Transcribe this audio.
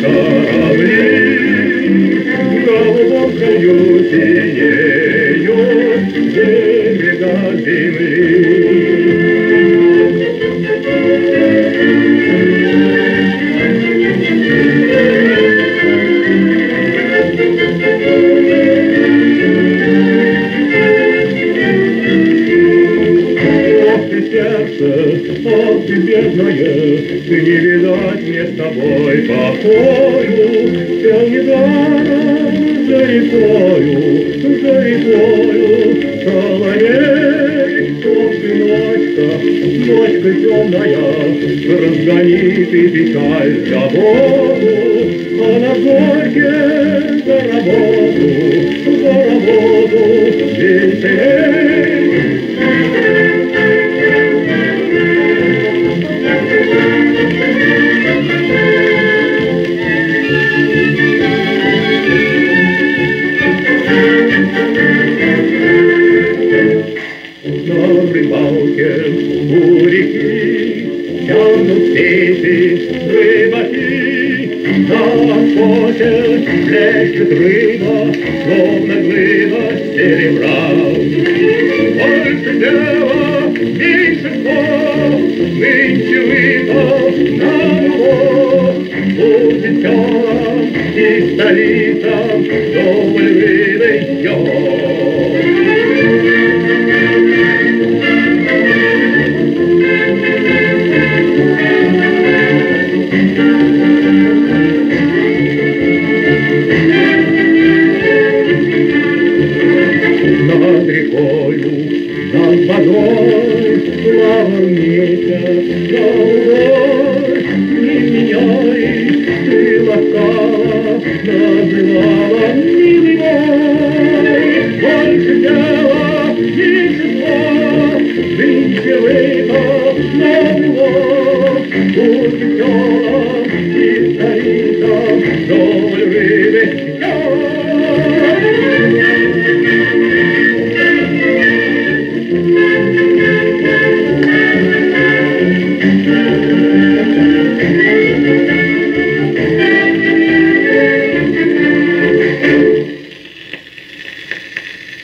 Корабли, Голубокою синеют Берега земли. Сердце, ох ты бедное, Ты не видать мне с тобой покою, Все недаром за рекою, за рекою, Соловей, ох ты ночка, ночка темная, Разгони ты печаль заботу, А на зорьке за работу, за работу, веселей. На рыбалке у реки Тянут сети рыбаки На охоте плещет рыба Словно глыба серебра. Больше дела, меньше слов Нынче выпал на любовь Будет темным и столица тобой Плавнейся голубой И меня ты ласкала Называла милый Больше тела и числа Будь веселым и старинком